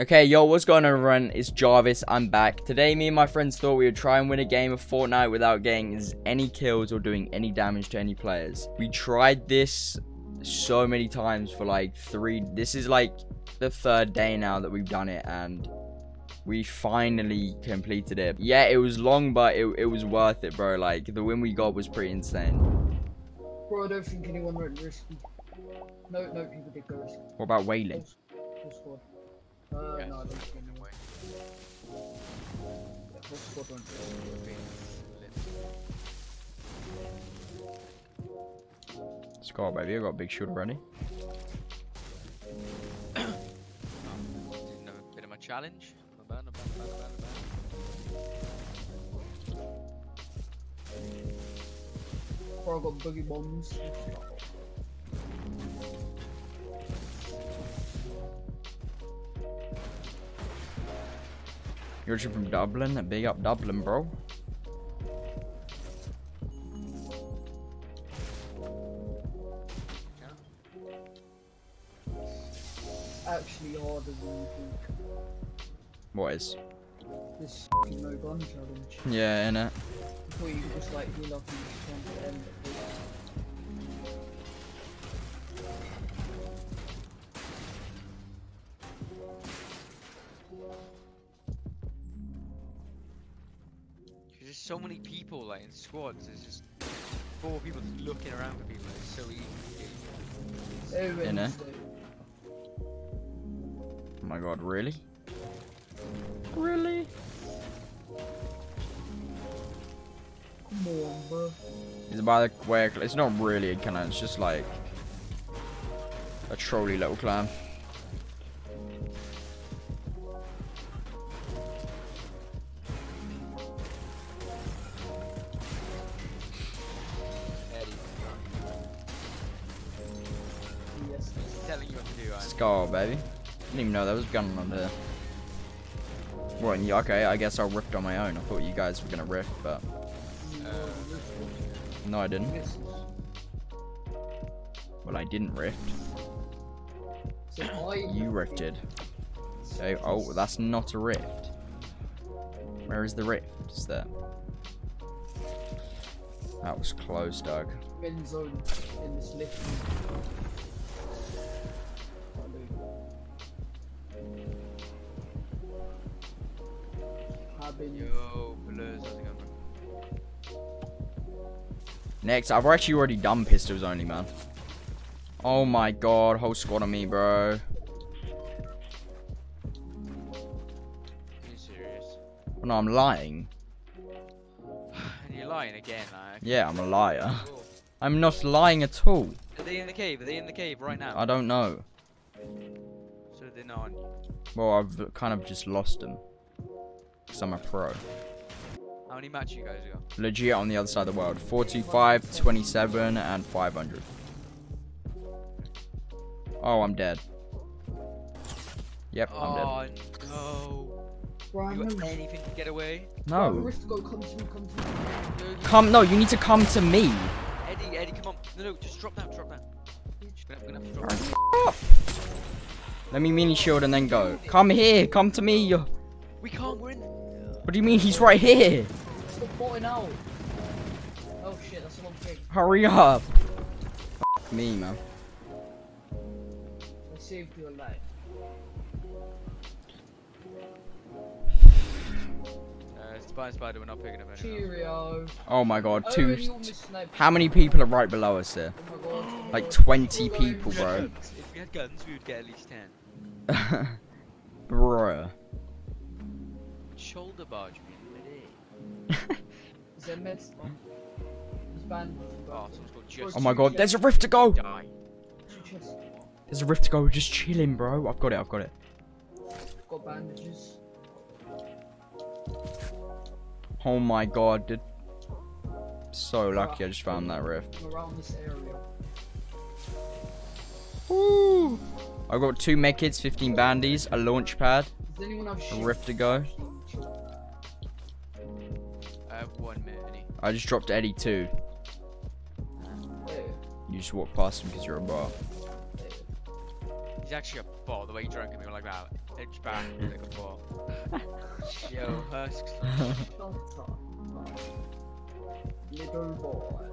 Okay, yo, what's going on everyone? It's Jarvis, I'm back. Today, me and my friends thought we would try and win a game of Fortnite without getting any kills or doing any damage to any players. We tried this so many times for like three, this is like the third day now that we've done it and we finally completed it. Yeah, it was long, but it, it was worth it, bro. Like, the win we got was pretty insane. Bro, I don't think anyone went risky. No, no, people did go risky. What about Wailing? Whole, whole squad. Uh, Yes. no, I don't think anyone. Yeah, whole squad went risky. Baby, I got a big shooter ready. Didn't have a bit of my challenge. Bad, bad, bad, I got boogie bombs. You're from Dublin? Big up Dublin, bro. Actually harder than you. What is? This f***ing no gun challenge. Yeah, innit? Thought you just like heal up and so many people like in squads. There's just four people just looking around for people. It's so easy. to get you. Oh, You know? Oh my god, really? Really? Come on, bro. It's by the way, it's not really a clan, it's just like a trolly little clan. I didn't even know there was a gun on there. What, and you- okay, I guess I ripped on my own. I thought you guys were gonna rift, but no, I didn't. Well, I didn't rift. You rifted. Okay, oh, that's not a rift. Where is the rift? Is there? That was close, Doug. Next, I've actually already done pistols only, man. Oh my god, whole squad on me, bro. Are you serious? Oh, no, I'm lying. You're lying again, like. Yeah, I'm a liar. Cool. I'm not lying at all. Are they in the cave? Are they in the cave right now? I don't know. So they're not. Well, I've kind of just lost them. Because I'm a pro. How many matches you guys got? Legit on the other side of the world. 45, 27, and 500. Oh, I'm dead. Yep, I'm dead. Oh no. Brian, You got anything to get away? No. Rift go, come to me, come to me. No, you- Come, no, you need to come to me. Eddie, Eddie, come on. No, no, just drop down, drop down. We're gonna, we're gonna drop Alright, down. f- up. Let me mini shield and then go. Come here, come to me. We can't, we're. What do you mean he's right here? Stop botting out. Oh shit, that's the wrong thing. Hurry up. F me, man. I saved your life. Uh, Spy and Spider, we're not picking up anyone. Cheerio. Oh my god, Oh, two. and you almost sniped. How many people are right below us here? Oh god. oh Like 20 Hello. people, If we had bro. If we had guns, we would get at least 10. Bruh. Shoulder barge me. Is there meds? Oh. Oh, someone's got just. Oh my god, there's a rift to go. Die. There's a rift to go. We're just chilling, bro. I've got it, I've got it. Got bandages. Oh my god, dude. So lucky I just found that rift. I'm around this area. Woo! I've got two medkits, 15 bandies, a launch pad, Does anyone have a shield? rift to go. I have one minute. I just dropped Eddie too. Wait, You just walk past him because you're a bar. He's actually a ball. The way he drank at me like that, edge back like a ball. Yo, husks. Little boy.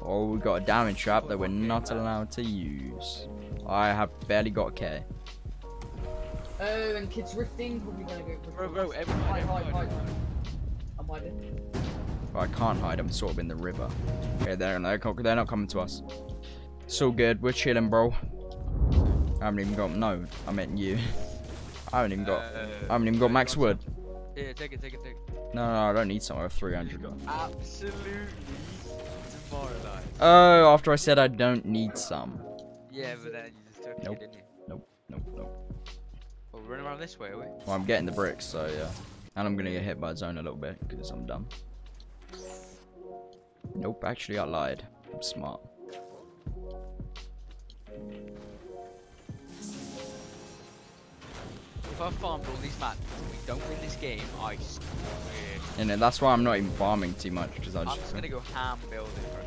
Oh, we got a damage trap that we're not allowed to use. I have barely got a K. Oh, and kids rifting. Probably gonna go. Bro, bro, everyone, Hide, hide, everyone. hide. I'm hiding. Well, I can't hide. I'm sort of in the river. Okay, they're, they're, they're not coming to us. It's all good. We're chilling, bro. I haven't even got... No, I meant you. I haven't even got... Uh, I haven't even got max wood. Yeah, take it, take it, take it. No, no, I don't need some. I have 300. Absolutely demoralized. Oh, after I said I don't need some. Yeah, but then you just took Nope. it, didn't you? Nope, nope, nope. Oh, we're running around this way, are we? Well, I'm getting the bricks, so yeah. And I'm gonna get hit by a zone a little bit, because I'm dumb. Nope, actually I lied. I'm smart. If I farmed all these mats and we don't win this game, I swear. And then that's why I'm not even farming too much, because I I'm just... just gonna go ham building, bro.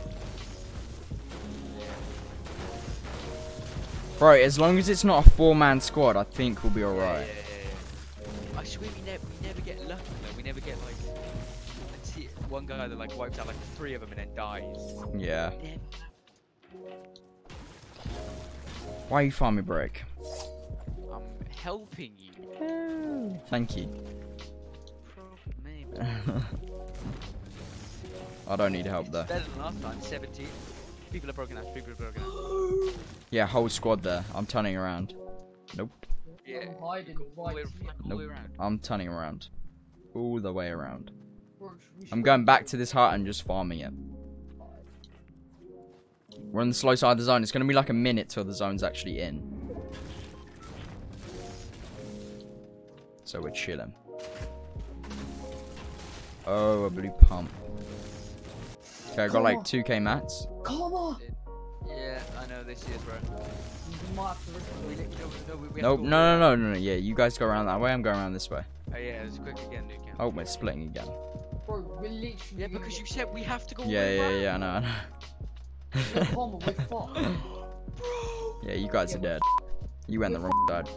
Bro, as long as it's not a four-man squad, I think we'll be alright. yeah, yeah. I swear we never, we never get lucky though. We never get like, one guy that like wipes out like three of them and then dies. Yeah. Why are you farming brick? I'm helping you. Thank you. I don't need help It's there. better than last time. 17. People are broken out. People are broken out. Yeah, whole squad there. I'm turning around. Nope. Yeah. I'm hiding Go all the way, right all the way around. I'm turning around. All the way around. Bro, we should I'm going back to this hut and just farming it. We're on the slow side of the zone. It's going to be like a minute till the zone's actually in. So we're chilling. Oh, a blue pump. Okay, I got like 2k mats. Come on. Yeah, I know this is, bro. You might have to risk We, it. no, no, we, we have to Nope, no, no, no, no, no. Yeah, you guys go around that way. I'm going around this way. Oh yeah, it's quick again, Luke. Oh, we're splitting again. Bro, we're literally. Yeah, because you said we have to go. Yeah, yeah, around. yeah, I know, I know. Yeah, come on, we're fucked. Yeah, you guys are dead. You went the wrong side.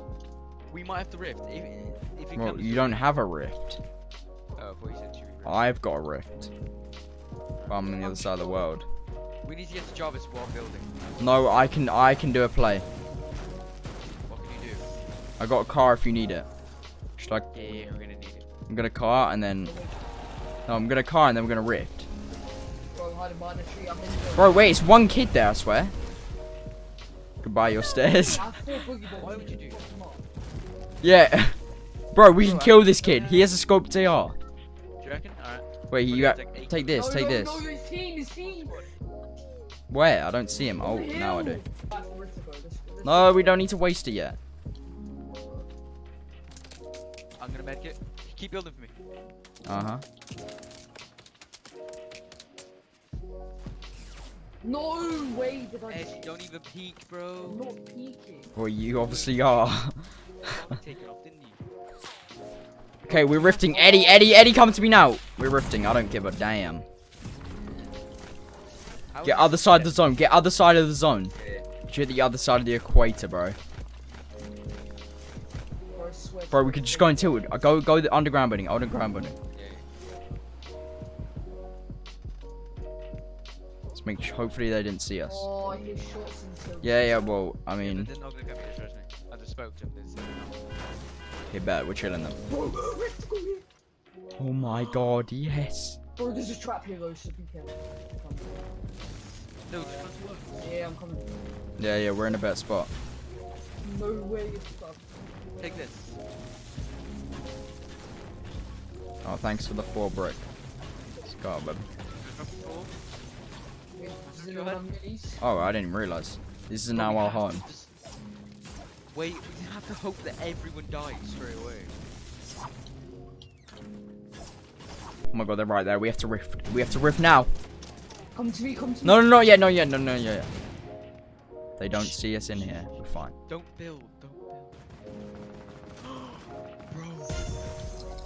We might have to rift. If, if it Well, comes you don't have a rift. Oh, I thought you said two rift. I've got a rift. I'm on the other side of the world. We need to get to Jarvis while building. No, I can I can do a play. What can you do? I got a car if you need it. Should I? Yeah, yeah, we're gonna need it. I'm gonna car and then. No, I'm gonna car and then we're gonna rift. Bro, hiding behind a tree. I'm in the. Bro, wait, it's one kid there, I swear. Goodbye, your stairs. I have four boogie bombs. Why would you do Fuck them up. Yeah. Bro, we can kill this kid. He has a scope TR. Do you reckon? Alright. Wait, you got. take. Take this, no, take no, this. No, team, team. Where? I don't see him. Oh, On now I do. hill. Back for Rift to go. Let's- let's- No, we don't need to waste it yet. I'm gonna medkit. it. Keep building for me. Uh huh. No way did I. Ed, don't even peek, I'm bro. not peeking. Well, you obviously are. You take it off, didn't you? Okay, we're rifting. Eddie, Eddie, Eddie, come to me now. We're rifting. I don't give a damn. Get other side of the zone. Get other side of the zone. Yeah. You're the other side of the equator, bro. Bro, I swear. Bro, we could just go and tilt. Go, go the underground building. Underground building. Yeah. Let's make sure. Hopefully they didn't see us. Oh, I hear shots and so. Yeah, yeah. Well, I mean, but they're not gonna come here, trust me. I just spoke to him. They said bet we're chilling them. Bro, Rift go here. Oh my god, yes. Bro, there's a trap here though, so be careful. No, just run towards us. Yeah, I'm coming. Yeah, yeah. We're in a better spot. No way you're. Take this. Oh, thanks for the four brick. Let's go, baby. Just drop the ball. Does Go anyone ahead. have minis? Oh, I didn't realize. This is now our home. just Wait, we have to hope that everyone dies straight away. Oh my god, they're right there. We have to rift. We have to rift now. Come to me, come to No, me. no, no, yeah, no, yeah, no, no, yeah. yeah. They don't see us in here. We're fine. Don't build, don't build. Bro.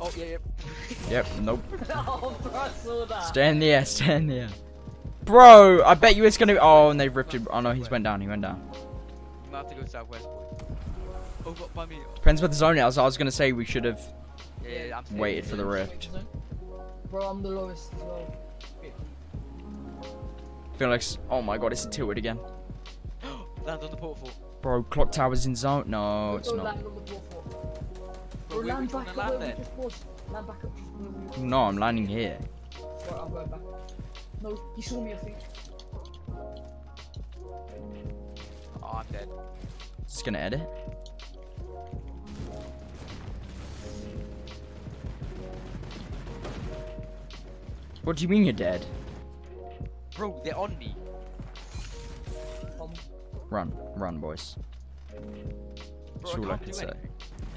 Oh, yeah, yeah. Yep, nope. oh, bro, I saw that. Stay in the air, stay in the air. Bro, I bet you it's gonna. Oh, and they've rifted. Oh no, he's went down. He went down. I'm about to go southwest, boys. Over by me. Depends what the zone is. I was gonna say we should have Yeah, yeah, I'm waited for the rift. Bro, I'm the lowest as well. feel like, oh my god, it's tilted again. Land on the portal. Bro, clock tower's in zone. No, it's not. land on the portal. Bro, Bro, land back up land where we then? just. Land back up just where we No, I'm landing here. Right, I'm going back. No, he saw me, I think. Oh, I'm dead. Just gonna edit. What do you mean you're dead? Bro, they're on me. Um, Run, run, boys. Bro, That's all I can't can say. anything.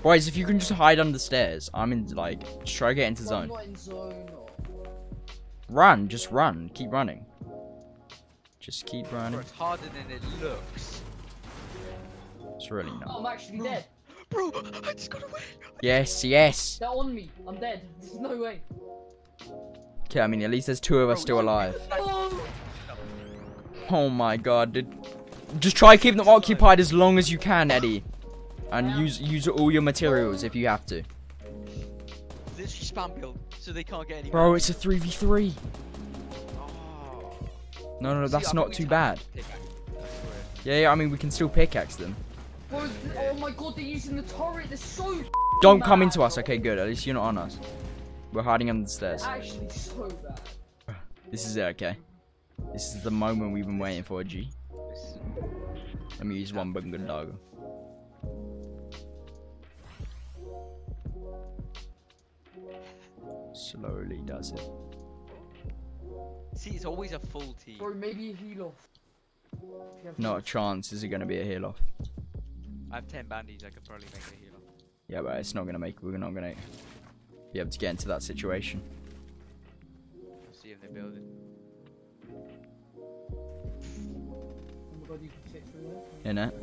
Boys, if you can just hide under the stairs, I'm in like just try to get into zone. in zone or... Run, just run, keep running. Just keep Bro, running. it's harder than it looks. It's really Oh, not. I'm actually dead. Bro, I just got away. Yes, yes. They're on me. I'm dead. There's no way. Okay, I mean at least there's two of us still alive. Oh! My god, dude. Just try keeping them occupied as long as you can, Eddie. And use use all your materials if you have to. Literally spam build, so they can't get any. Bro, it's a 3v3. Oh. No, no, no, that's not too bad. timed it. I swear. Yeah, yeah, I mean, we can still pickaxe them. Bro, oh my god, they're using the turret. They're so Don't come into us. Okay, good. At least you're not on us. We're hiding under the stairs. Actually so bad. This is it, okay? This is the moment we've been waiting for, G. Let me use one bunga dog. Slowly does it. See, it's always a full team. Or maybe a heal off. If you have Not a chance. Is it going to be a heal off? I have 10 bandies, I could probably make a heal off. Yeah, but it's not going to make. We're not going to be able to get into that situation. We'll see if they build it. Oh my god, you can fit through there. In it.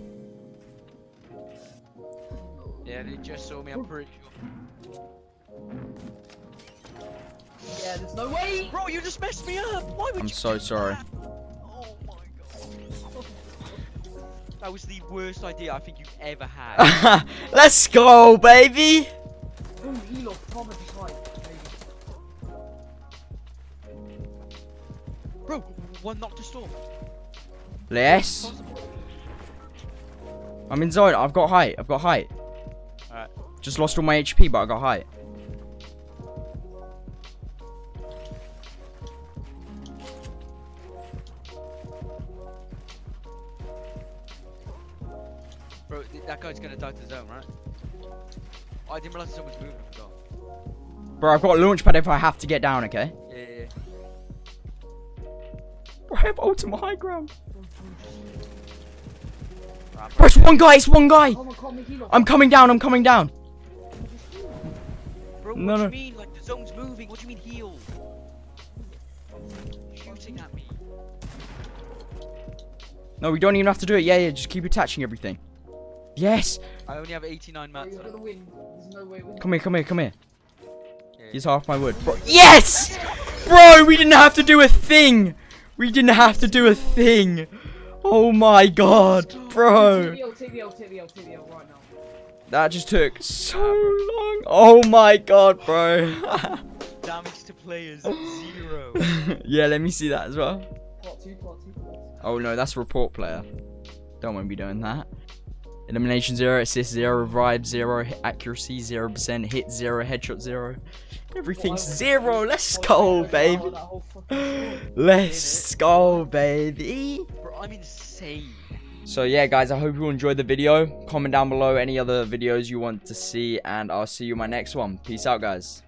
Yeah, they just saw me, I'm pretty sure. Yeah, there's no way! Bro, you just messed me up! Why would I'm you so sorry. that? Oh my god. That was the worst idea I think you've ever had. Let's go, baby! Bro, heal off. Palmer just hide. Maybe. Bro, one knocked a storm. Yes. I'm in zone. I've got height. I've got height. Alright. Just lost all my HP, but I got height. Bro, that guy's gonna die to the zone, right? I didn't realize the zone was moving, I forgot. Bro, I've got a launch pad if I have to get down, okay? Yeah, yeah, yeah. Bro, I have ultimate high ground. Bro, bro, Right, Bro, it's one guy. It's one guy. Palmer, calm me, heal off. I'm coming down. I'm coming down. Bro, what No, do no. you mean? Like, the zone's moving. What do you mean heal? Shooting at me. No, we don't even have to do it. Yeah, yeah. Just keep attaching everything. Yes. I only have 89 Bro, mats. you're gonna win. There's no way we're Come here. Come here. Come here. Yeah. Here's half my wood. Bro. Yes. Bro, we didn't have to do a thing. We didn't have to do a thing. Oh my god, bro. That just took so long. Oh my god, bro. Damage to players, zero. yeah, let me see that as well. Oh no, that's report player. Don't want to be doing that. Elimination zero, assist zero, revive zero, accuracy zero percent, hit zero, headshot zero. Everything's zero. Let's go, baby. out that whole fucking story? Let's go, baby. Bro, I'm insane. So yeah, guys, I hope you enjoyed the video. Comment down below any other videos you want to see, and I'll see you in my next one. Peace out, guys.